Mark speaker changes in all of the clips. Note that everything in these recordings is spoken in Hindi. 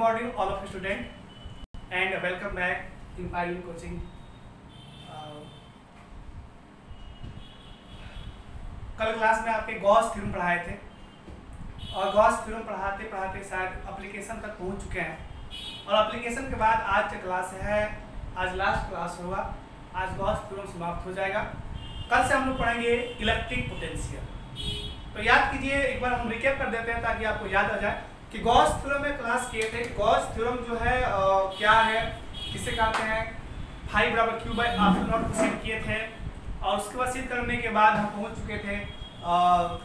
Speaker 1: morning all of you student and welcome back in Pioneer Coaching. Uh, कल क्लास में आपके गॉस थ्योरम पढ़ाए थे और गॉस थ्योरम पढ़ाते पढ़ाते शायद एप्लीकेशन तक पहुँच चुके हैं। और एप्लीकेशन के बाद आज का क्लास है आज लास्ट क्लास होगा आज गॉस थ्योरम समाप्त हो जाएगा। कल से हम लोग पढ़ेंगे इलेक्ट्रिक पोटेंशियल तो याद कीजिए एक बार हम रिकेप कर देते हैं ताकि आपको याद आ जाए। कि गॉस थ्योरम में क्लास किए थे। गॉस थ्योरम जो है आ, क्या है? किसे कहते हैं? फाइव बराबर क्यू बाई आफ्टर नॉट सिद्ध किए थे? और उसके बाद सिद्ध करने के बाद हम पहुँच चुके थे आ,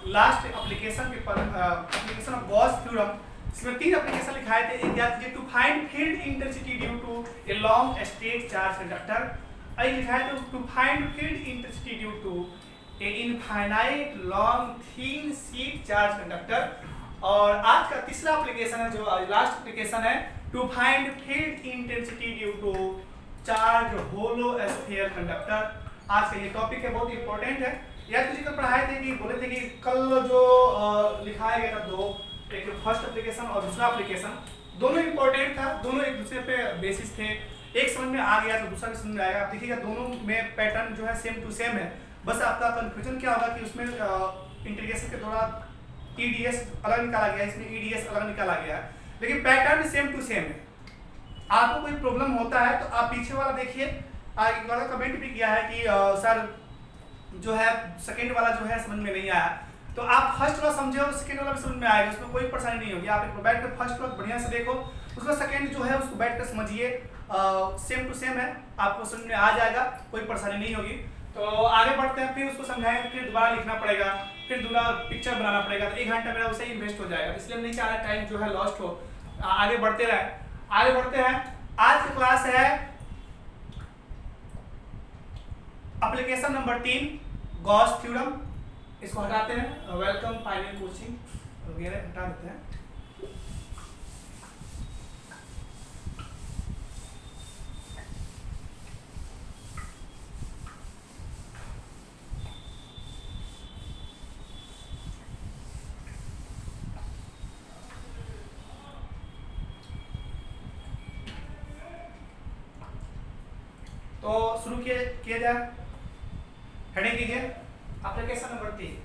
Speaker 1: लास्ट एप्लीकेशन के पर एप्लीकेशन ऑफ़ गॉस थ्योरम। इसमें तीन एप्लीकेशन लिखाए थे। एक याद कीजिए to find field intensity due to a long straight charge conductor और लिखाया था to find field intensity due to a infinite long thin sheet charge conductor और आज का तीसरा एप्लीकेशन है जो लास्ट एप्लीकेशन है to find field intensity due to charge hollow sphere conductor आज का ये टॉपिक है, बहुत इंपॉर्टेंट है। यार तुझे कल पढ़ाए थे कि, बोले थे कि कल जो लिखाया गया था दो, एक फ़र्स्ट एप्लीकेशन और दूसरा एप्लीकेशन दोनों इंपॉर्टेंट था, दोनों एक दूसरे पे बेसिस थे। एक समझ में आ गया तो दूसरा भी समझ में आएगा। आप देखिएगा, दोनों में पैटर्न जो है सेम टू सेम है। बस आपका कंफ्यूजन क्या होगा कि उसमें इंटीग्रेशन के दौरान ईडीएस अलग निकाला गया इसमें ईडीएस अलग निकाला गया। लेकिन पैटर्न सेम टू सेम है। आपको कोई प्रॉब्लम होता है तो आप पीछे वाला देखिए। एक वाला कमेंट भी किया है कि आ, सर जो है सेकेंड वाला जो है समझ में नहीं आया। तो आप फ़र्स्ट वाला समझे और सेकेंड वाला भी समझ में आएगा उसमें कोई परेशानी नहीं होगी। आप एक बैठ कर फ़र्स्ट वाला बढ़िया से देखो उसका सेकेंड जो है उसको बैठ कर समझिए सेम टू सेम है आपको समझ में आ जाएगा कोई परेशानी नहीं होगी। तो आगे बढ़ते हैं फिर उसको समझाएँगे फिर दोबारा लिखना पड़ेगा। फिर दूसरा पिक्चर बनाना पड़ेगा तो एक घंटा मेरा उसे इन्वेस्ट हो जाएगा। इसलिए हम नहीं चाह रहे टाइम जो है लॉस्ट हो। आगे बढ़ते रहे। आगे बढ़ते हैं। आज की क्लास है अप्लीकेशन नंबर तीन गॉस थ्योरम इसको हटाते हैं। वेलकम फाइनल कोचिंग वगैरह हटा देते हैं तो शुरू किया किया जाए हेडिंग कीजिए एप्लीकेशन नंबर तीन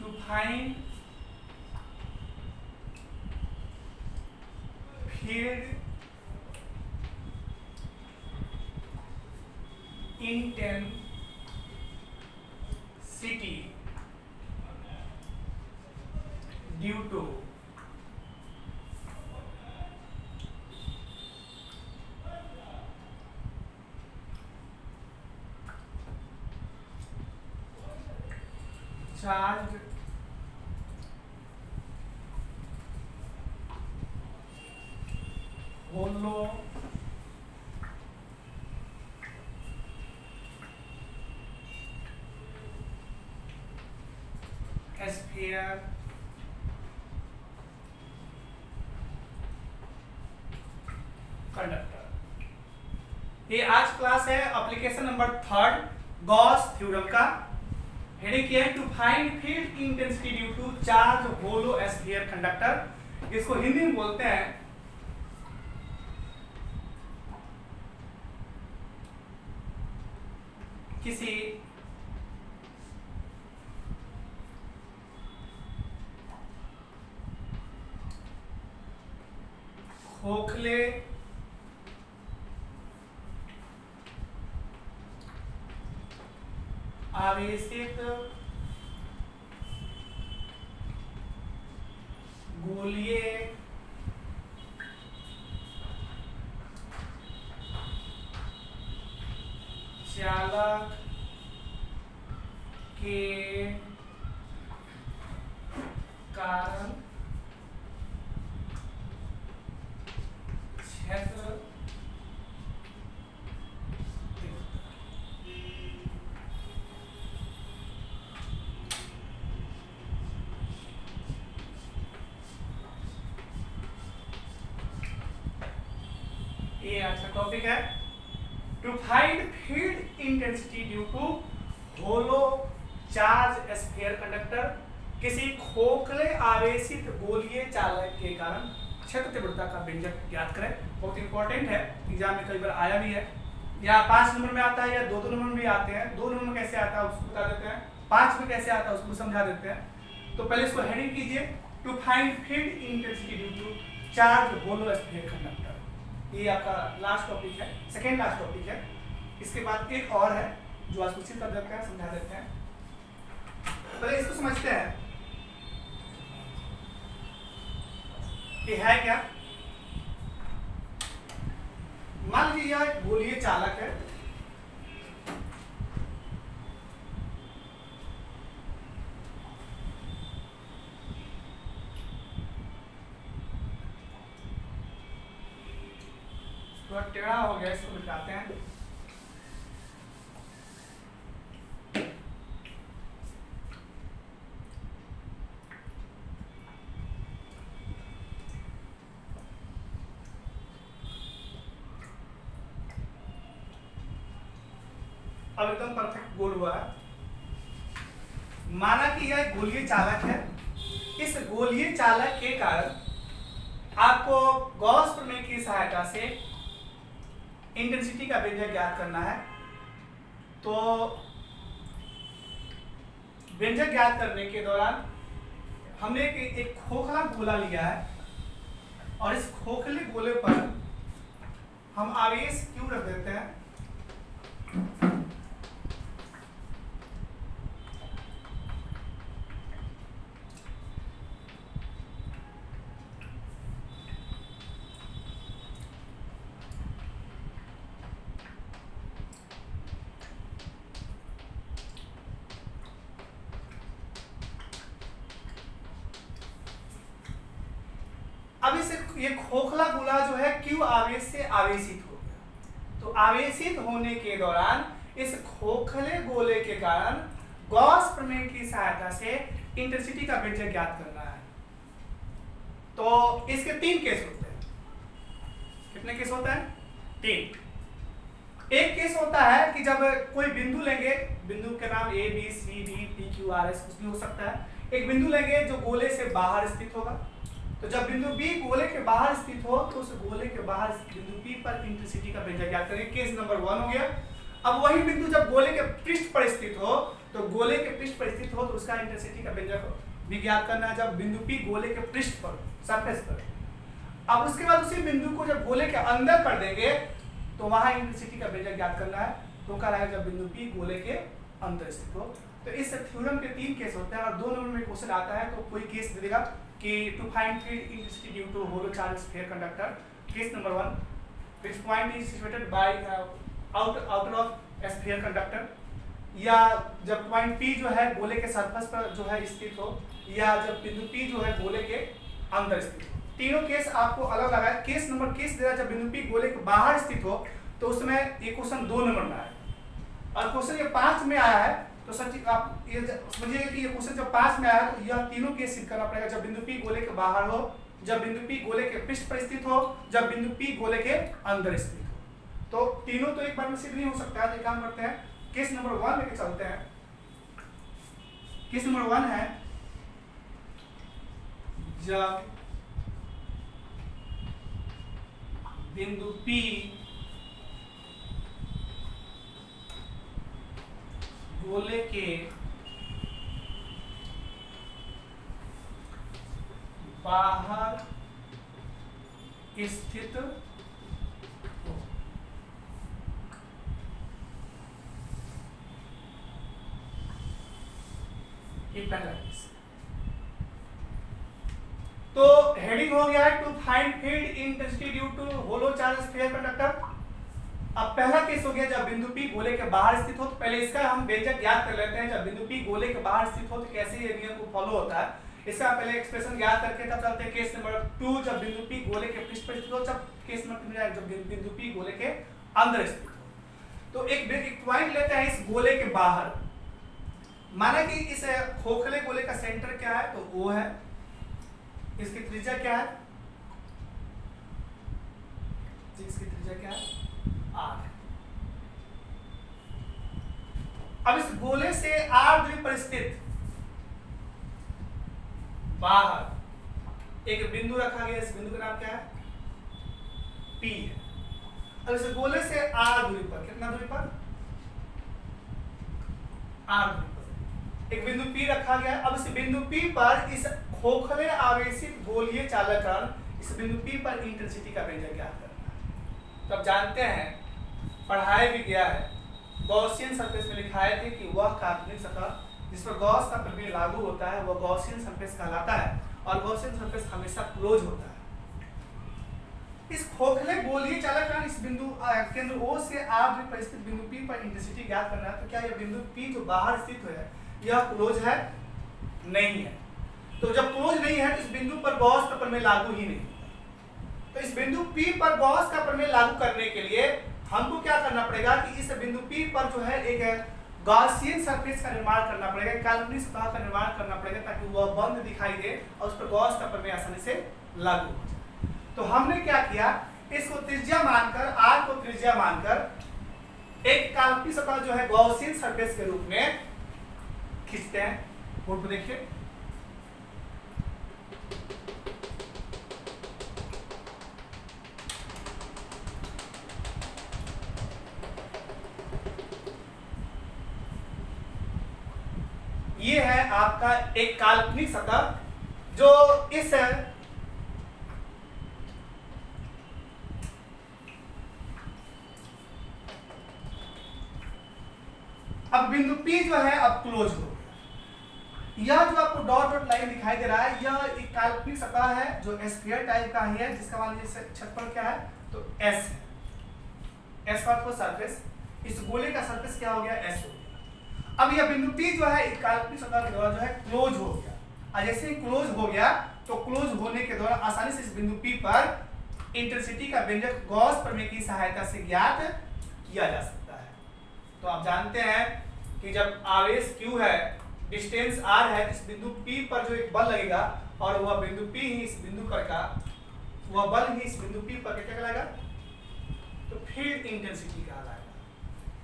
Speaker 1: to find field intensity due to charged hollow sphere conductor. ये आज क्लास है application number third Gauss theorem का। हेडिंग किया है to find field intensity due to charge hollow sphere conductor इसको हिंदी में बोलते हैं किसी खोखले आवेशित गोलीय चालक के कारण क्षेत्र intensity due to hollow charge sphere conductor किसी खोखले आवेशित गोलीय चालक के कारण क्षेत्र तीव्रता का व्यंजक ज्ञात करें। बहुत इंपॉर्टेंट है। एग्ज़ाम में कई बार आया भी है। या पाँच नंबर में आता है या दो दो नंबर में भी आते हैं। दो नंबर में कैसे आता है उसको बता देते हैं। पाँच में कैसे आता है उसको समझा देते हैं। तो पहले इसको हेडिंग कीजिए। To find field intensity due to charge hollow sphere conductor ये आपका लास्ट टॉपिक है। सेकेंड लास्ट टॉपिक है। इसके बाद एक और है, जो आज कुछ कर देते हैं समझा देते हैं। पहले इसको समझते हैं। कि है क्या? मान लीजिए गोलीय चालक है थोड़ा टेढ़ा हो गया इसको मिटाते हैं अब एकदम परफेक्ट गोल हुआ है। माना कि यह गोलीय चालक है। इस गोलीय चालक के कारण आपको गॉस प्रमेय की सहायता से इंटेंसिटी का व्यंजक ज्ञात करना है। तो व्यंजक ज्ञात करने के दौरान हमने एक, खोखला गोला लिया है और इस खोखले गोले पर हम आवेश क्यों रख देते हैं? ये खोखला गोला जो है क्यों आवेश से आवेशित हो गया? तो आवेशित होने के दौरान, इस खोखले गोले के कारण गॉस प्रमेय की सहायता से इंटेंसिटी का व्यंजक ज्ञात करना है। तो इसके तीन केस होते हैं। कितने केस होता है? तीन। एक केस होता है कि जब कोई बिंदु लेंगे, बिंदु के नाम A B C D T Q R S कुछ भी हो सकता है। एक बिंदु लेंगे जो गोले से बाहर स्थित होगा। तो जब बिंदु बी गोले के बाहर स्थित हो तो उस गोले के बाहर बिंदु पी पर इंटेंसिटी का व्यंजक ज्ञात करेंगे केस नंबर वन हो गया। अब वही बिंदु जब गोले के पृष्ठ पर स्थित हो तो गोले के पृष्ठ पर स्थित हो तो उसका इंटेंसिटी का व्यंजक भी ज्ञात करना है। जब बिंदु पी गोले के पृष्ठ पर सरफेस पर। अब उसके बाद उसी बिंदु को जब गोले के अंदर कर देंगे तो वहाँ इंटेंसिटी का व्यंजक ज्ञात करना है। तो कह रहा है जब बिंदु पी गोले के अंदर स्थित हो? तो इस थ्योरम के तीन केस होते हैं और दो नंबर में क्वेश्चन आता है तो कोई केस दे देगा कि to find field intensity due to hollow charge sphere conductor case number one which point is situated by uh, out outer of a sphere conductor? या जब पॉइंट P जो है गोले के सरफेस पर जो है स्थित हो या जब बिंदु P जो है गोले के अंदर स्थित हो। तीनों केस आपको अलग अलग है। केस नंबर केस दे रहा जब बिंदु P गोले के बाहर स्थित हो तो उसमें ये क्वेश्चन दो नंबर में आया और क्वेश्चन ये पाँच में आया है तो सच आप ये समझिए कि ये क्वेश्चन जब पास में आया तो यह तीनों केस सिद्ध करना पड़ेगा। जब बिंदु P गोले के बाहर हो, जब बिंदु P गोले के पृष्ठ पर स्थित हो, जब बिंदु P गोले के अंदर स्थित हो। तो तीनों तो एक बार में सिद्ध नहीं हो सकता। है तो काम करते हैं। केस नंबर वन लेके चलते हैं। केस नंबर वन है, जब बिंदु P गोले के बाहर स्थित हो। तो हेडिंग हो गया है to find field intensity due to hollow charge sphere conductor अब पहला केस हो गया जब बिंदु P गोले के बाहर स्थित हो तो पहले इसका हम व्यंजक ज्ञात कर लेते हैं। जब बिंदु P गोले के बाहर स्थित हो तो कैसे ये नियम को फॉलो होता है? इसका पहले एक्सप्रेशन ज्ञात करके तब चलते हैं। केस नंबर टू जब बिंदु P गोले के पृष्ठ पर स्थित हो जब केस नंबर जब बिंदु P गोले के अंदर स्थित हो। तो एक एक पॉइंट लेते हैं इस गोले के बाहर। माना कि इस खोखले गोले का सेंटर क्या है? तो वो है। इसकी त्रिज्या क्या है? इसकी त्रिज्या क्या है? आर अब इस गोले से आर द्वीप पर स्थित बाहर। एक बिंदु रखा गया, इस बिंदु का नाम क्या है? पी है। अब इस गोले से आर दूरी पर, कितना दूरी पर? आर दूरी पर। एक बिंदु पी रखा गया, अब इस बिंदु पी पर इस खोखले आवेशित गोलीय चालकरण इस बिंदु पी पर इंटेंसिटी का व्यंजक ज्ञात करना है। तो अब जानते हैं पढ़ाया भी गया है। गॉसियन सरफेस में लिखाए थे कि वह काल्पनिक सतह, जिस पर गॉस का प्रमेय लागू होता है, वह गॉसियन सरफेस कहलाता है और गॉसियन सरफेस हमेशा क्लोज होता है। इस खोखले गोलीय चालकरण इस बिंदु केंद्र ओ से आर पर स्थित बिंदु पी पर इंटेंसिटी ज्ञात करना है तो क्या यह बिंदु पी जो बाहर स्थित है, यह क्लोज है? नहीं है। तो जब क्लोज नहीं है तो इस बिंदु पर गॉस का प्रमेय लागू ही नहीं तो इस बिंदु पी पर गॉस का प्रमेय लागू करने के लिए हमको क्या करना पड़ेगा कि इस बिंदु पी पर जो है एक गॉसियन सरफेस का निर्माण करना पड़ेगा काल्पनिक सतह का निर्माण करना पड़ेगा ताकि वह बंद दिखाई दे और उस पर गॉस का प्रमेय आसानी से लागू हो जाए। तो हमने क्या किया? इसको त्रिज्या मानकर आर को त्रिज्या मानकर, एक काल्पनिक सतह जो है गॉसियन सरफेस के रूप में खींचते हैं। बोर्ड देखिए। ये है आपका एक काल्पनिक सतह, जो इस अब बिंदु P जो है, अब क्लोज हो यह जो आपको डॉट डॉट लाइन दिखाई दे रहा है, यह एक काल्पनिक सतह है, जो स्फीयर टाइप का ही है, जिसका मान लीजिए छत पर क्या है तो S है S का सरफेस इस गोले का सरफेस क्या हो गया, S हो गया। अब यह बिंदु P जो है काल्पनिक सतह के द्वारा जो है क्लोज हो गया। और जैसे ही क्लोज हो गया तो क्लोज होने के दौरान आसानी से इस बिंदु P पर इंटेंसिटी का व्यंजक गॉस प्रमेय की सहायता से ज्ञात किया जा सकता है। तो आप जानते हैं कि जब आवेश Q है डिस्टेंस r है, इस बिंदु P पर जो एक बल लगेगा, और वह बिंदु P ही इस बिंदु पर का, वह बल ही इस बिंदु P पर क्या कहलाएगा? तो फ़ील्ड इंटेंसिटी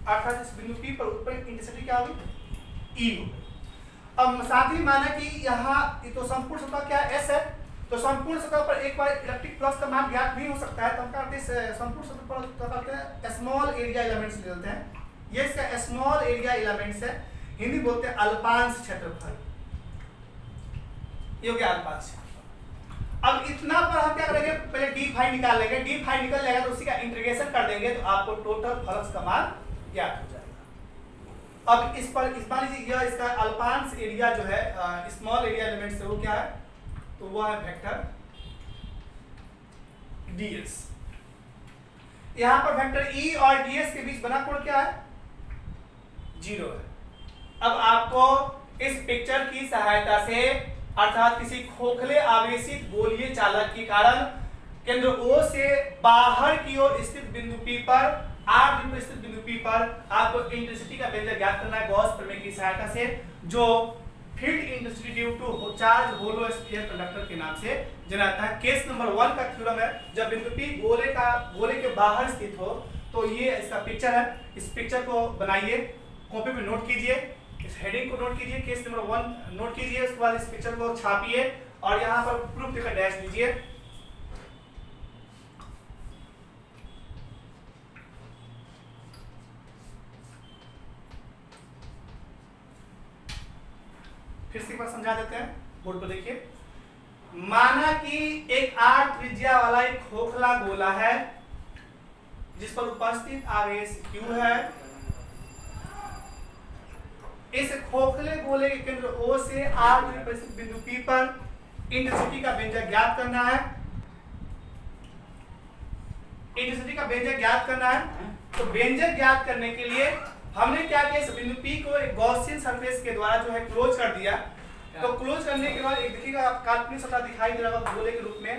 Speaker 1: अर्थात इस बिंदु P पर उत्पन्न इंटेंसिटी क्या होगी E होगी अब साथ ही माना कि यहाँ तो संपूर्ण सतह क्या S है। तो संपूर्ण सतह पर एक बार इलेक्ट्रिक फ्लक्स का मान ज्ञात नहीं हो सकता है तो हम करते हैं संपूर्ण सतह पर क्या करते हैं स्मॉल एरिया एलिमेंट्स ले लेते हैं। ये इसका स्मॉल एरिया एलिमेंट्स है। हिंदी बोलते हैं अल्पांश क्षेत्रफल। ये हो गया अल्पांश अब इतना पर हम क्या करेंगे? पहले डी फाई निकाल लेंगे। डी फाई निकल जाएगा तो उसी का इंटीग्रेशन कर देंगे तो आपको टोटल फ्लक्स का मान ज्ञात हो जाएगा। अब इस पर, इस मान लीजिए यह इसका अल्पांश एरिया जो है स्मॉल एरिया एलिमेंट से वो क्या है? तो वह है वेक्टर डीएस यहाँ पर वेक्टर ई e और डीएस के बीच बना कोण क्या है? ज़ीरो है। अब आपको इस पिक्चर की सहायता से, अर्थात किसी खोखले आवेशित गोलीय चालक के कारण, केंद्र O से बाहर की ओर स्थित बिंदु P पर R बिंदु स्थित बिंदु P पर आपको इंटेंसिटी का व्यंजक ज्ञात करना है गॉस प्रमेय की सहायता से, जो field intensity due to charge hollow sphere conductor के नाम से जाना जाता है। केस नंबर वन का थ्योरम है, जब बिंदु P गोले का, गोले के बाहर स्थित हो तो ये इसका पिक्चर है। इस पिक्चर को बनाइए कॉपी पे नोट कीजिए, इस हेडिंग को नोट कीजिए केस नंबर वन नोट कीजिए, उसके बाद इस पिक्चर को छापिए और यहाँ पर प्रूफ देकर डैश दीजिए। फिर से एक बार समझा देते हैं? बोर्ड पर देखिए। माना कि एक आठ त्रिज्या वाला एक खोखला गोला है, जिस पर उपस्थित आवेश क्यू है। इस खोखले गोले के केंद्र O से R परिस्थित बिंदु P पर इंटेंसिटी का व्यंजक ज्ञात करना है। इंटेंसिटी का व्यंजक ज्ञात करना है। तो व्यंजक ज्ञात करने के लिए हमने क्या किया? इस बिंदु P को एक गॉसियन सरफेस के द्वारा जो है क्लोज कर दिया। तो क्लोज करने के बाद एक देखिएगा आप काल्पनिक सतह दिखाई दे रहा होगा गोले के रूप में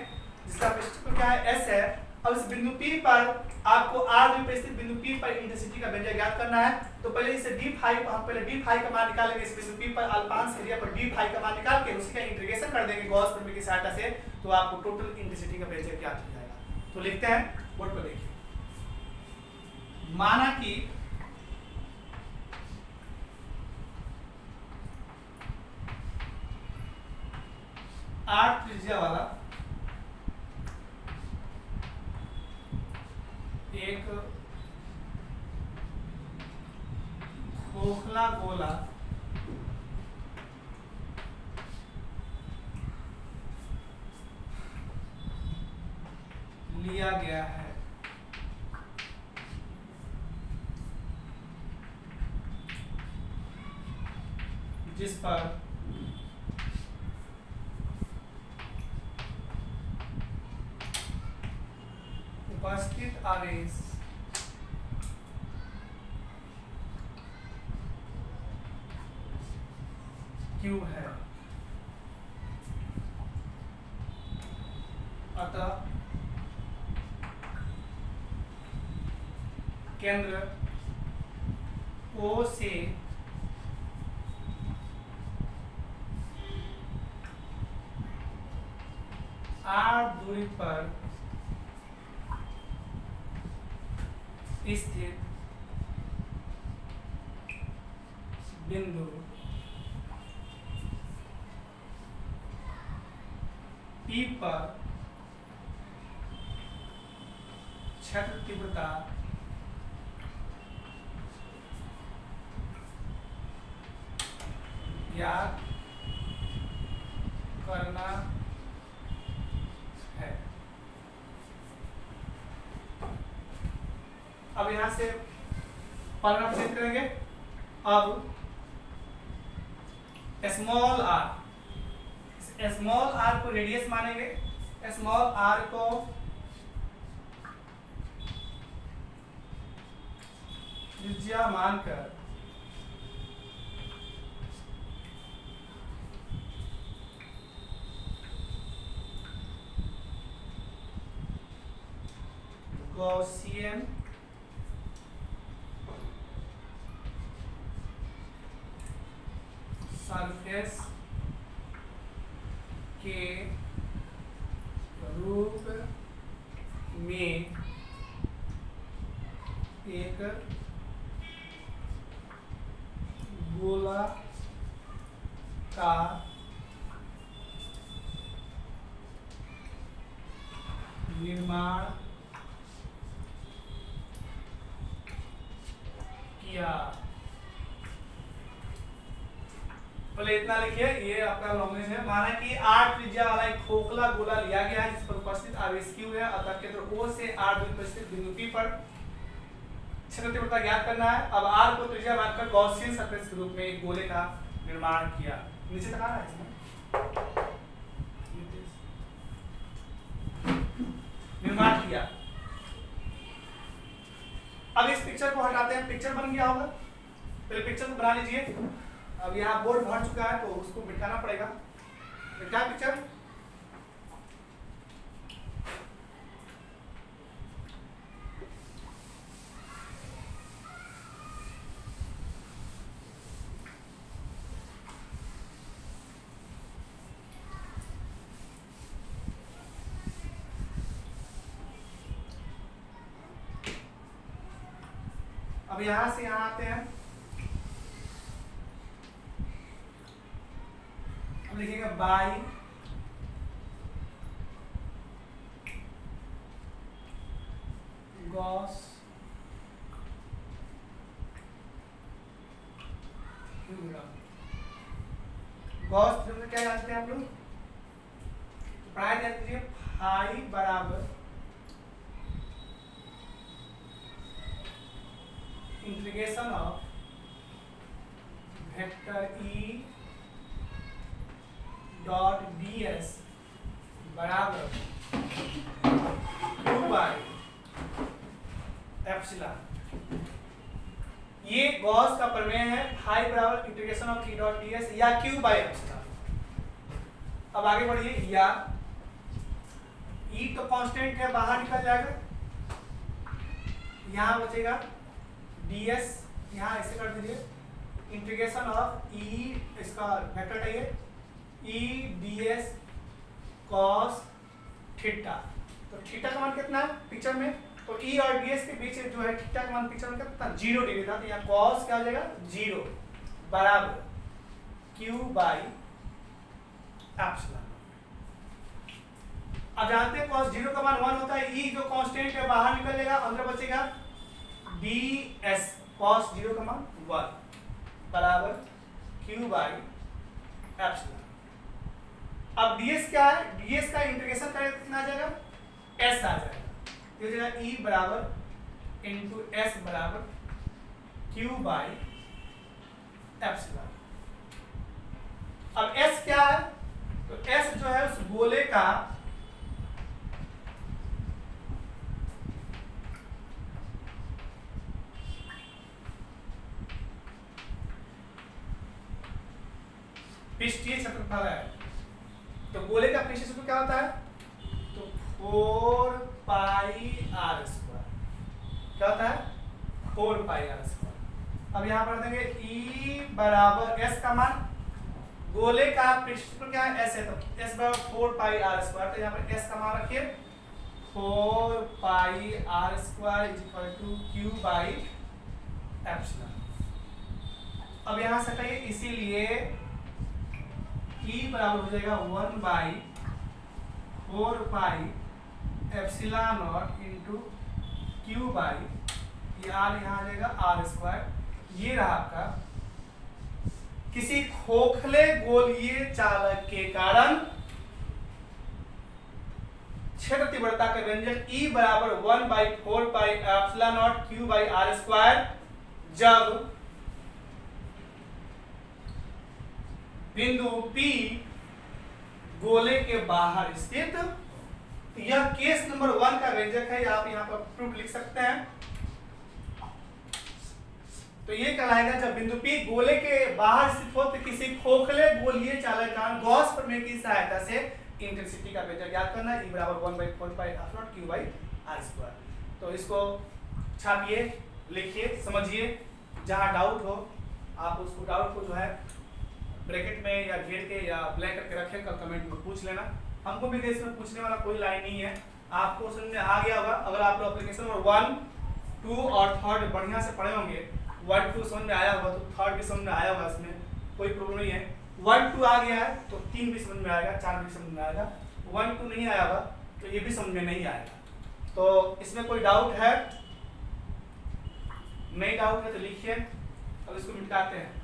Speaker 1: जिसका पृष्ठफल क्या है? S है। अब इस बिंदु P पर आपको R द्वीप स्थित बिंदु P पर इंटेंसिटी का व्यंजक ज्ञात करना है। तो पहले इसे d फाई हम पहले d फाई का मान निकालेंगे। इस बिंदु P पर अल्पांश एरिया पर d फाई का मान निकाल के उसी का इंटीग्रेशन कर देंगे गॉस प्रमेय की सहायता से। तो आपको टोटल इंटेंसिटी का व्यंजक ज्ञात हो जाएगा। तो लिखते हैं बोर्ड पर देखिए। माना कि आठ त्रिज्या वाला। एक खोखला गोला। लिया गया है। जिस पर उपस्थित क्यों है? अतः केंद्र ओ से आर दूरी पर स्थित बिंदु P पर क्षेत्र तीव्रता ज्ञात करना है। अब यहाँ से चेंज करेंगे। अब स्मॉल आर स्मॉल आर को रेडियस मानेंगे। स्मॉल आर को त्रिज्या मानकर गॉसियन सरफेस के रूप में एक गोला का? निर्माण किया। पहले इतना लिखिए, ये आपका लॉन्गेज है। माना कि आठ त्रिज्या वाला एक खोखला गोला लिया गया है, जिस पर उपस्थित आवेश क्यू है। अतः केंद्र O से दूरी बिंदु पर क्षेत्र ज्ञात करना है। अब R को त्रिज्या मानकर गॉसियन सरफेस के रूप में एक गोले का निर्माण किया। नीचे तक आ रहा है निर्माण किया। अब इस पिक्चर को हटाते हैं। पिक्चर बन गया होगा। पहले पिक्चर को बना लीजिए। अब यहाँ बोर्ड भर चुका है तो उसको मिटाना पड़ेगा। मिटा पिक्चर अब यहाँ से यहाँ आते हैं। अब लिखिएगा बाई। गॉस। गॉस थ्योरम क्या जानते हैं आप लोग? प्राय जान लीजिए फाई बराबर integration of vector E dot D S बराबर टू बाई एप्सिलॉन ये गॉस का प्रमेय है फाई बराबर integration of E dot D S या क्यू बाई एप्सिलॉन अब आगे बढ़िए, या ई तो कांस्टेंट है, बाहर निकल जाएगा। यहाँ बचेगा। Ds यहाँ ऐसे कर दीजिए। इंटीग्रेशन ऑफ़ ई इसका वेक्टर चाहिए E D S cos theta तो थीटा का मान कितना है पिक्चर में? तो ई e और डी के बीच जो है थीटा का मान पिक्चर में कितना? ज़ीरो डिग्री था। तो यहाँ कॉस क्या हो जाएगा? ज़ीरो बराबर। क्यू बाई एप्सिलॉन अब जानते हैं कॉस ज़ीरो का मान वन होता है। ई e जो कांस्टेंट है बाहर निकलेगा अंदर बचेगा। डी एस कॉस ज़ीरो का मान वन बराबर क्यू बाई एप्सिलॉन अब ds क्या है? Ds का इंटीग्रेशन करें कितना आ जाएगा? S आ जाएगा। तो जाएगा e बराबर इंटू एस बराबर q बाई एप्सिलॉन अब s क्या है? तो s जो है उस गोले का पृष्ठीय क्षेत्रफल है। तो गोले का पृष्ठ क्षेत्र क्या होता है? तो फोर पाई आर स्क्वायर। क्या होता है? Four pi R square. अब यहाँ पर देंगे ई e बराबर एस का मान। गोले का पृष्ठ क्या है? एस है। तो एस बराबर फोर पाई आर स्क्वायर। तो यहाँ पर एस का मान रखिए। Four pi R square is equal to Q by epsilon. अब यहाँ से कहिए, इसीलिए ई बराबर हो जाएगा one by four pi epsilon not into Q by, ये आर यहाँ आ जाएगा आर स्क्वायर। ये रहा आपका किसी खोखले गोलीय चालक के कारण क्षेत्र तीव्रता का व्यंजक E बराबर one by four pi epsilon not Q by R square. जब बिंदु P गोले के बाहर स्थित। यह केस नंबर वन का व्यंजक है, आप यहाँ पर प्रूफ लिख सकते हैं। तो ये कहलाएगा जब बिंदु P गोले के बाहर स्थित हो तो किसी खोखले गोलीय चालक का गॉस प्रमेय की सहायता से इंटेंसिटी का व्यंजक ज्ञात करना e बराबर one by four by F not Q by R square तो इसको छापिए, लिखिए, समझिए। जहाँ डाउट हो, आप उसको डाउट को जो है ब्रैकेट में या घेर के या ब्लैक करके रखें, कल कमेंट में पूछ लेना। हमको भी देश में पूछने वाला कोई लाइन नहीं है। आपको समझ में आ गया होगा, अगर आप लोग एप्लीकेशन नंबर वन टू और थर्ड बढ़िया से पढ़े होंगे वन टू समझ में आया होगा तो थर्ड भी समझ में आया होगा इसमें, कोई प्रॉब्लम नहीं है। वन टू आ गया है तो तीन भी समझ में आएगा, चार भी समझ में आएगा। वन टू नहीं आया होगा तो ये भी समझ में नहीं आएगा। तो इसमें कोई डाउट है? नहीं डाउट है तो लिखिए। अब इसको मिटाते हैं।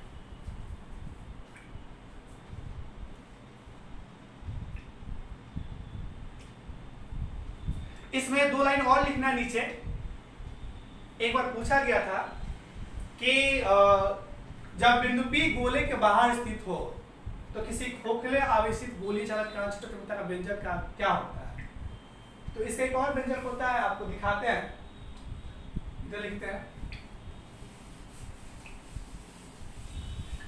Speaker 1: इसमें दो लाइन और लिखना नीचे। एक बार पूछा गया था कि जब बिंदु P गोले के बाहर स्थित हो तो किसी खोखले आवेशित गोली चालक का व्यंजक का क्या होता है? तो इसका एक और व्यंजक होता है, आपको दिखाते हैं। इधर लिखते हैं।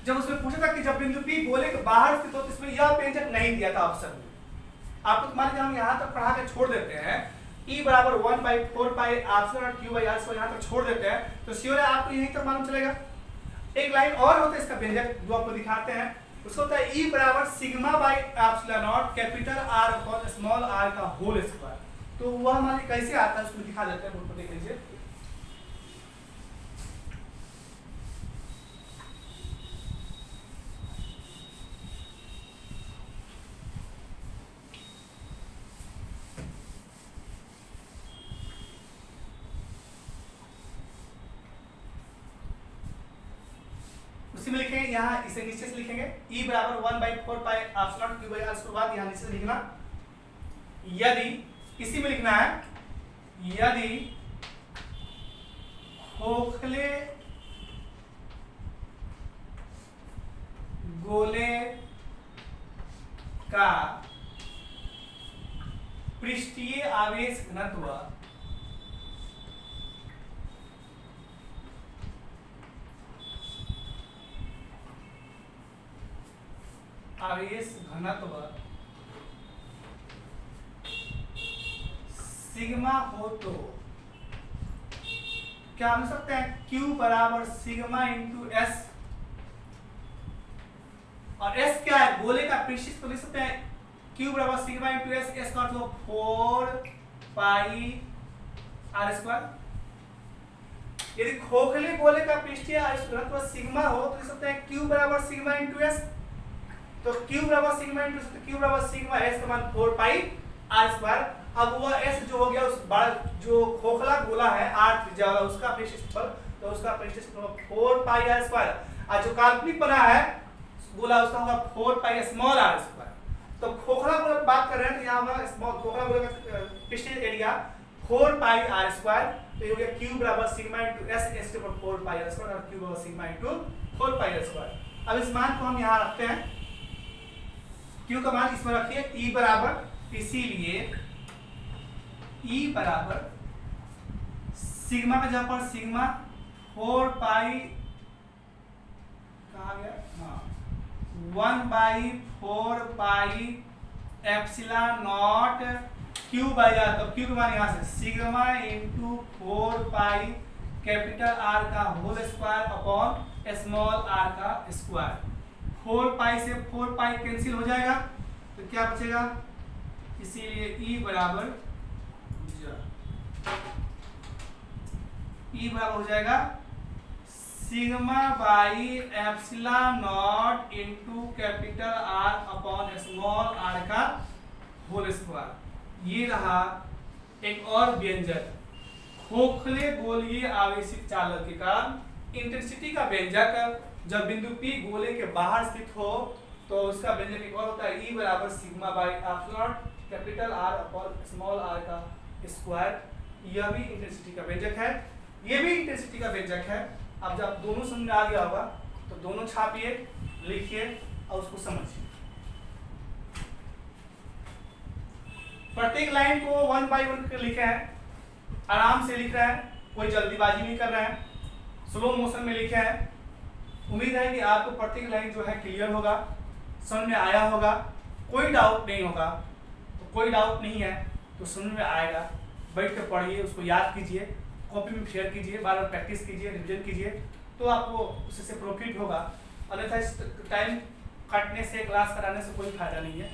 Speaker 1: जब उसमें पूछा था कि जब बिंदु P गोले के बाहर स्थित हो तो इसमें यह व्यंजक नहीं दिया था ऑप्शन में। आपको तुम्हारे हम यहाँ तक पढ़ा के छोड़ देते हैं E बराबर वन बाई फोर एप्सिलॉन और क्यू बाई आर यहाँ तक छोड़ देते हैं। तो श्योर है आपको यहीं तक मालूम चलेगा। एक लाइन और होता है इसका व्यंजक, जो आपको दिखाते हैं। उसको होता है ई बराबर sigma by epsilon not capital R small R का होल स्क्वायर तो वह हमारे कैसे आता है, उसको दिखा देते हैं देख लीजिए उसी में लिखेंगे यहाँ इसे नीचे से लिखेंगे E बराबर one by four pi epsilon Q by R बाद यहाँ नीचे से लिखना। यदि इसी में लिखना है, यदि खोखले गोले का पृष्ठीय आवेश घनत्व आवेश घनत्व सिग्मा हो तो क्या हम सकते हैं? Q बराबर सिग्मा इंटू एस और S क्या है? गोले का पृष्ठ तो लिख सकते हैं। Q बराबर सिग्मा इंटू एस एस का मतलब फोर पाई आर स्क्वायर यदि खोखले गोले का पृष्ठीय सिग्मा हो तो लिख सकते हैं। क्यू बराबर सिग्मा इंटू एस तो क्यू बराबर सिग्मा इंटू तो क्यू बराबर सिग्मा एस का मान फोर पाई आर स्क्वायर अब वह एस जो हो गया, उस बड़ा जो खोखला गोला है आर त्रिज्या वाला उसका पृष्ठफल तो उसका पृष्ठफल फोर पाई आर स्क्वायर और जो काल्पनिक बना है, गोला, उसका होगा four pi small R square तो खोखला गोला बात कर रहे हैं तो यहाँ होगा स्मॉल खोखला गोला का पृष्ठीय area four pi R square तो ये हो गया क्यू बराबर सिग्मा इंटू एस एस के ऊपर फोर पाई आर स्क्वायर और क्यू बराबर sigma into four pi R square अब इस मान को हम यहाँ रखते हैं। क्यू का मान इसमें रखिए ई e बराबर, इसीलिए ई e बराबर सिग्मा का जहाँ पर सिग्मा फोर पाई कहा गया? हाँ। One by four pi epsilon not Q by R तो क्यू के मान यहाँ से sigma into four pi capital R का whole square upon small R का स्क्वायर फोर पाई से फोर पाई कैंसिल हो जाएगा तो क्या बचेगा? इसीलिए e बराबर ई बराबर हो जाएगा sigma by epsilon not into capital R upon small R का होल स्क्वायर ये रहा एक और व्यंजक खोखले गोलीय आवेशित चालक के कारण इंटेंसिटी का व्यंजक जब बिंदु P गोले के बाहर स्थित हो तो उसका व्यंजक एक और होता है E बराबर sigma by epsilon capital R upon small r का स्क्वायर यह भी इंटेंसिटी का व्यंजक है। ये भी इंटेंसिटी का व्यंजक है। अब जब दोनों समझ में आ गया होगा तो दोनों छापिए, लिखिए और उसको समझिए। प्रत्येक लाइन को वन बाई वन करके लिखे हैं। आराम से लिख रहे हैं, कोई जल्दीबाजी नहीं कर रहे हैं। स्लो मोशन में लिखे हैं। उम्मीद है कि आपको प्रत्येक लाइन जो है क्लियर होगा, समझ में आया होगा, कोई डाउट नहीं होगा। तो कोई डाउट नहीं है तो समझ में आएगा। बैठ कर पढ़िए, उसको याद कीजिए कॉपी में शेयर कीजिए, बार बार प्रैक्टिस कीजिए रिविजन कीजिए तो आपको उससे प्रॉफिट होगा। अन्यथा इस टाइम काटने से क्लास कराने से कोई फ़ायदा नहीं है।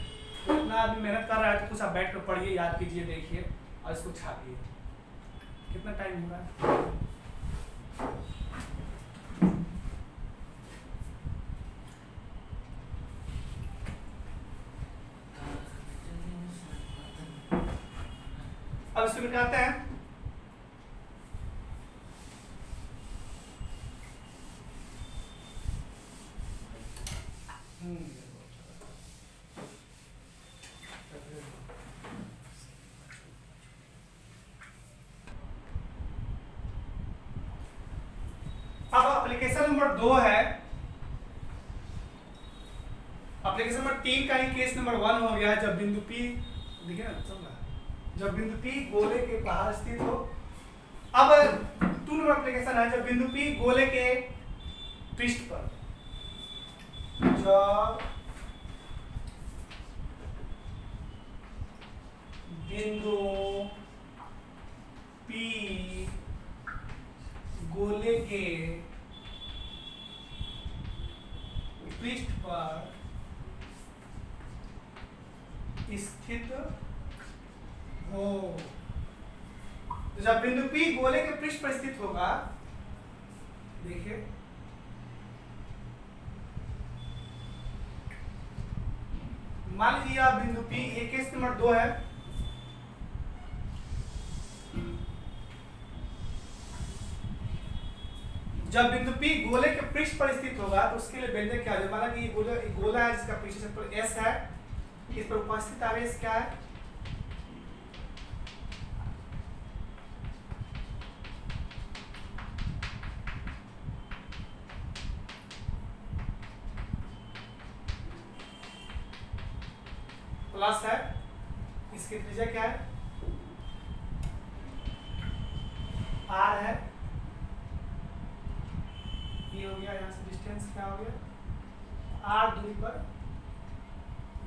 Speaker 1: तो इतना आदमी मेहनत कर रहा है तो कुछ आप बैठ कर पढ़िए, याद कीजिए, देखिए, और इसको छापिए। कितना टाइम हुआ है? अब इसको मिटाते हैं। अब एप्लीकेशन नंबर दो है। एप्लीकेशन नंबर तीन का ही केस नंबर वन हो गया जब बिंदु पी देखिए ना, चल जब बिंदु P गोले के बाहर स्थित हो, अब टू नंबर एप्लीकेशन है जब बिंदु P गोले के पृष्ठ पर। जब बिंदु P गोले के पृष्ठ पर स्थित तो जब बिंदु P गोले के पृष्ठ पर स्थित होगा, देखिए। मान आप बिंदु P ये केस नंबर दो है। जब बिंदु P गोले के पृष्ठ पर स्थित होगा तो उसके लिए व्यंजक क्या है? माना कि ये गोला गोला है जिसका पृष्ठ एस है। इस पर उपस्थित आवेश क्या है? प्लस है। इसकी त्रिज्या क्या है? आर है। ये हो गया, यहाँ से डिस्टेंस क्या हो गया? आर दूरी पर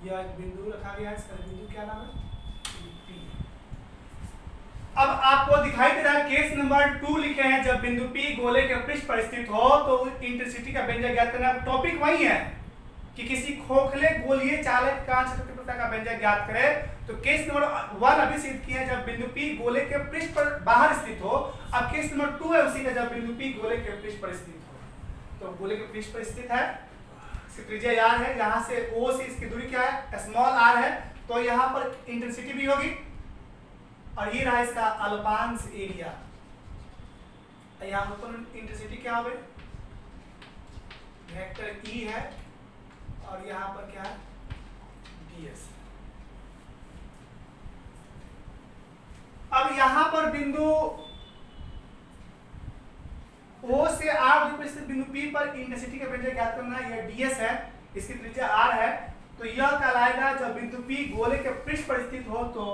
Speaker 1: यह एक बिंदु रखा गया है, इसका बिंदु क्या नाम है? अब आपको दिखाई दे रहा है केस नंबर टू लिखे हैं, जब बिंदु P गोले के पृष्ठ पर स्थित हो तो इंटरसिटी का व्यंजक ज्ञात करना। टॉपिक वही है कि किसी खोखले गोलीय चालक का क्षेत्र का व्यंजक ज्ञात करे तो केस नंबर वन अभी सिद्ध किया जब बिंदु पी गोले के पृष्ठ पर बाहर स्थित हो। अब केस नंबर टू है उसी का जब बिंदु पी गोले के पृष्ठ पर स्थित हो। तो गोले के पृष्ठ पर स्थित है। इसकी त्रिज्या आर है, यहाँ से ओ से इसकी दूरी क्या है? स्मॉल आर है। तो यहाँ पर इंटेंसिटी भी होगी। और ये रहा इसका अल्पांश एरिया यहाँ पर इंटेंसिटी क्या होगी वेक्टर ई e है। और यहाँ पर क्या है? Ds अब यहाँ पर बिंदु O से R दूरी पर बिंदु P पर इंटेंसिटी का व्यंजक ज्ञात करना यह ds है, इसकी त्रिज्या R है। तो यह कहलाएगा जब बिंदु P गोले के पृष्ठ पर स्थित हो तो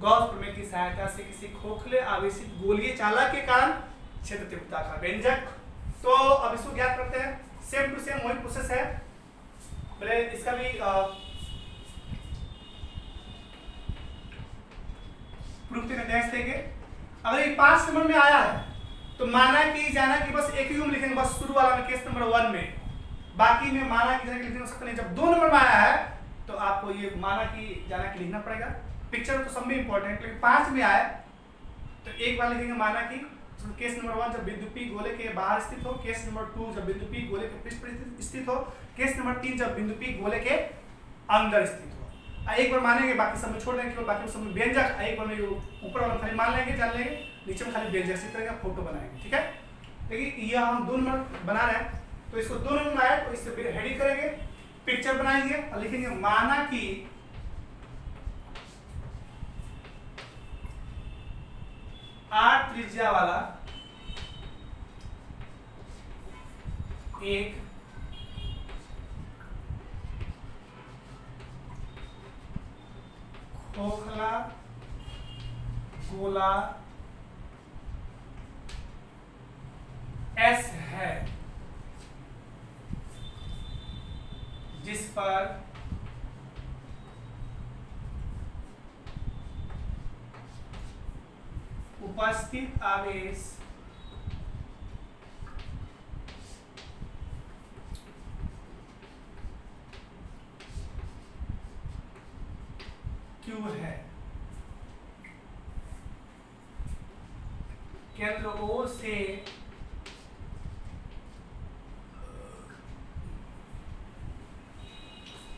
Speaker 1: गॉस प्रमेय की सहायता से किसी खोखले आवेशित गोलीय चालक के कारण क्षेत्र तीव्रता का व्यंजक। तो अब इसको ज्ञात करते हैं। सेम टू सेम वही प्रोसेस है। इसका भी प्रूफ देंगे देंगे अगर ये पाँच नंबर में आया है तो माना कि जाना कि बस एक ही में लिखेंगे, बस शुरू वाला में केस नंबर वन में। बाकी में माना कि जाना कि लिखने सकते नहीं जब दो नंबर में आया है तो आपको ये माना कि जाना कि लिखना पड़ेगा। पिक्चर तो सब में इंपॉर्टेंट लेकिन पाँच में आए तो एक बार लिखेंगे माना कि केस नंबर वन जब बिंदु पी गोले के बाहर स्थित हो, केस नंबर टू जब बिंदु पी गोले के पृष्ठ पर स्थित हो, केस नंबर तीन जब बिंदु पी गोले के अंदर स्थित हो। एक बार मानेंगे, बाकी सब छोड़ देंगे केवल बाकी सब में व्यंजक एक बार में ऊपर वाला खाली मान लेंगे, जान लेंगे, नीचे में खाली व्यंजक से करेंगे फ़ोटो बनाएँगे, ठीक है? देखिए यह हम दो नंबर बना रहे हैं तो इसको दो नंबर बनाए तो इससे फिर हेडिंग करेंगे पिक्चर बनाएँगे, और लिखेंगे माना कि आठ त्रिज्या वाला एक खोखला गोला एस है जिस पर उपस्थित आवेश क्यू है? केंद्र ओ से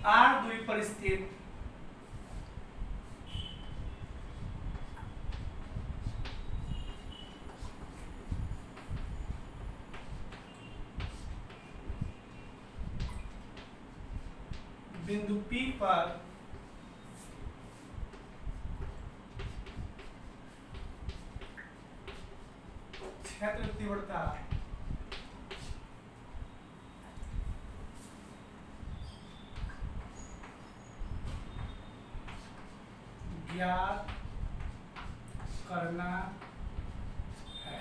Speaker 1: आर दूरी पर स्थित बिंदु P पर क्षेत्र तीव्रता। ज्ञात करना है।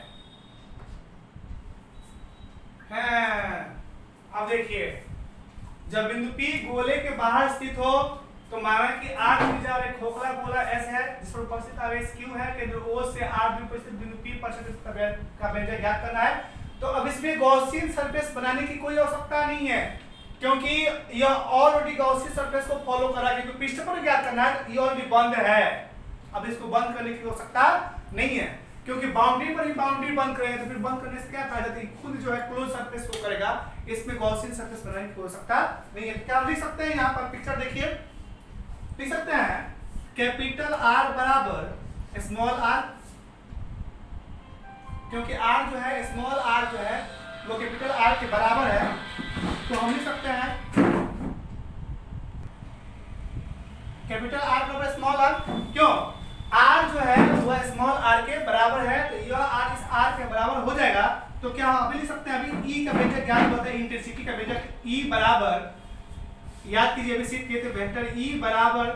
Speaker 1: है, अब देखिए, जब बिंदु P गोले के बाहर स्थित हो तो माना कि आठ त्रिज्या एक खोखला गोला एस है, जिस पर उपस्थित आवेश क्यू है, केंद्र ओ से आठ दूरी पर स्थित बिंदु ज्ञात करना है। तो अब इसमें गॉसियन सरफेस बनाने की कोई आवश्यकता नहीं है, क्योंकि यह ऑलरेडी गॉसियन सरफेस को फॉलो कर रहा है क्योंकि पृष्ठ पर ज्ञात करना है, ये ऑलरेडी बंद है। अब इसको बंद करने की आवश्यकता नहीं है, क्योंकि बाउंड्री पर ही बाउंड्री बंद करेंगे तो फिर बंद करने से क्या फ़ायदा थी? खुद जो है क्लोज सरफेस को करेगा, इसमें गॉसियन सरफेस बनाने की आवश्यकता नहीं है। क्या लिख सकते हैं यहाँ पर पिक्चर देखिए। लिख सकते हैं कैपिटल आर बराबर स्मॉल आर क्योंकि आर जो है स्मॉल आर जो है, वो कैपिटल आर के बराबर है। तो हम लिख सकते हैं कैपिटल आर बराबर स्मॉल आर क्यों? आर जो है वह स्मॉल आर के बराबर है तो यह आर इस आर के बराबर हो जाएगा। तो क्या हम अभी लिख सकते हैं, अभी ई e का व्यंजक ज्ञात होता है इंटेंसिटी का व्यंजक ई e बराबर। याद कीजिए, अभी सिद्ध किए थे वेक्टर ई e बराबर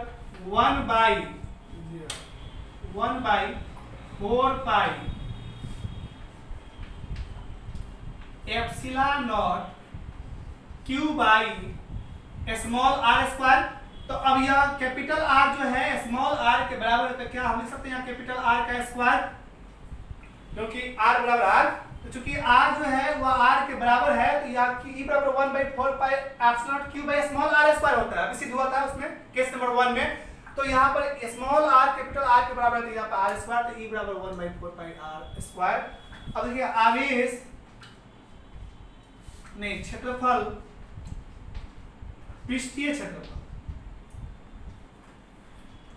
Speaker 1: one by one by four pi epsilon not Q by small R square. तो अब यह कैपिटल आर जो है, स्मॉल आर के बराबर है तो क्या हम लिख सकते हैं यहाँ कैपिटल आर का स्क्वायर? क्योंकि आर बराबर आर तो चूँकि आर जो है, वह आर के बराबर है तो यहाँ की e बराबर one by four pi epsilon Q by small R square होता है। सिद्ध हुआ था उसमें केस नंबर वन में। तो यहाँ पर स्मॉल आर कैपिटल आर के बराबर है तो यहाँ पर आर स्क्वायर तो ई e बराबर one by four pi R square अब देखिए, आवेश नहीं क्षेत्रफल पृष्ठीय क्षेत्रफल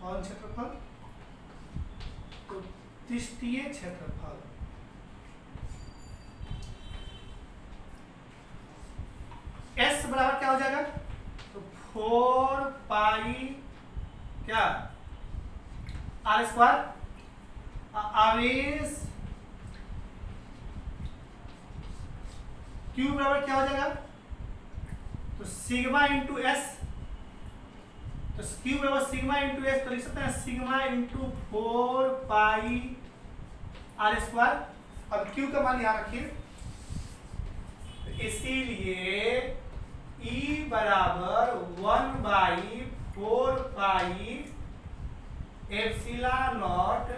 Speaker 1: कौन क्षेत्रफल तो पृष्ठीय क्षेत्रफल एस बराबर क्या हो जाएगा? तो फोर पाई क्या? आर स्क्वायर आवेश क्यू बराबर क्या हो जाएगा? तो सिग्मा इंटू एस तो क्यू बराबर सिग्मा इंटू एस तो लिख सकते हैं sigma into four pi R square अब क्यू का मान यहाँ रखिए। तो इसीलिए ई बराबर one by four pi epsilon not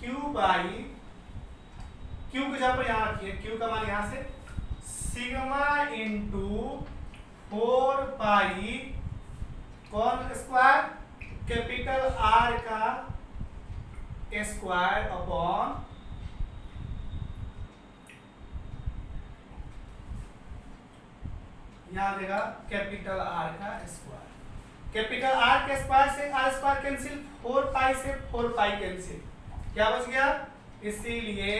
Speaker 1: Q by Q को जहाँ पर यहाँ रखिए। क्यू का मान यहाँ से। सिग्मा इंटू फोर पाई कौन स्क्वायर कैपिटल आर का स्क्वायर अपॉन यहाँ देगा कैपिटल आर का स्क्वायर कैपिटल आर के स्क्वायर से R square cancel four pi से फोर पाई कैंसिल क्या बच गया? इसीलिए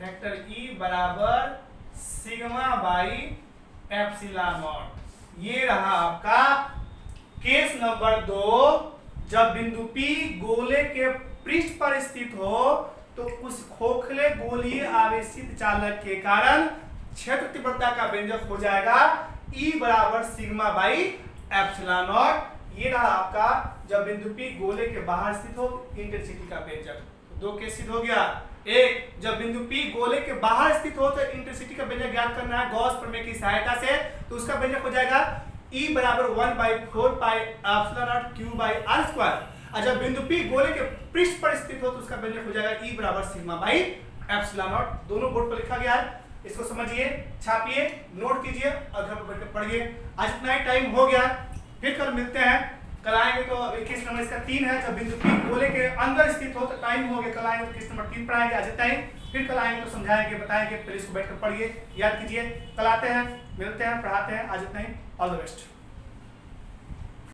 Speaker 1: वेक्टर ई e बराबर सिग्मा बाई एप्सिला नॉट। ये रहा आपका केस नंबर दो। जब बिंदु पी गोले के पृष्ठ पर स्थित हो तो उस खोखले गोलीय आवेशित चालक के कारण क्षेत्र तीव्रता का व्यंजक हो जाएगा E बराबर सिग्मा बाई एप्सिला नॉट। ये रहा आपका जब बिंदु पी गोले के बाहर स्थित हो इंटेंसिटी का व्यंजक। दो केस सिद्ध हो गया। एक जब बिंदु P गोले के बाहर स्थित हो तो इंटेंसिटी का व्यंजक ज्ञात करना है गॉस प्रमेय की सहायता से तो उसका व्यंजक हो जाएगा E बराबर one by four pi epsilon not Q by R square और जब बिंदु P गोले के पृष्ठ पर स्थित हो तो उसका व्यंजक हो जाएगा E बराबर सिग्मा बाई एप्सिलॉन नॉट दोनों बोर्ड पर लिखा गया है। इसको समझिए, छापिए नोट कीजिए और घर पर पढ़िए। आज इतना ही टाइम हो गया। फिर कल मिलते हैं। कल आएँगे तो इक्कीस नंबर इसका तीन है, जब बिंदु पी गोले के अंदर स्थित हो तो टाइम हो गया, कल आएँगे तो किस नंबर तीन पढ़ाएँगे आज टाइम फिर कल आएँगे तो समझाएँगे, बताएँगे फिर इसको बैठकर पढ़िए, याद कीजिए। कल आते हैं, मिलते हैं, पढ़ाते हैं, आज इतना ही। All the best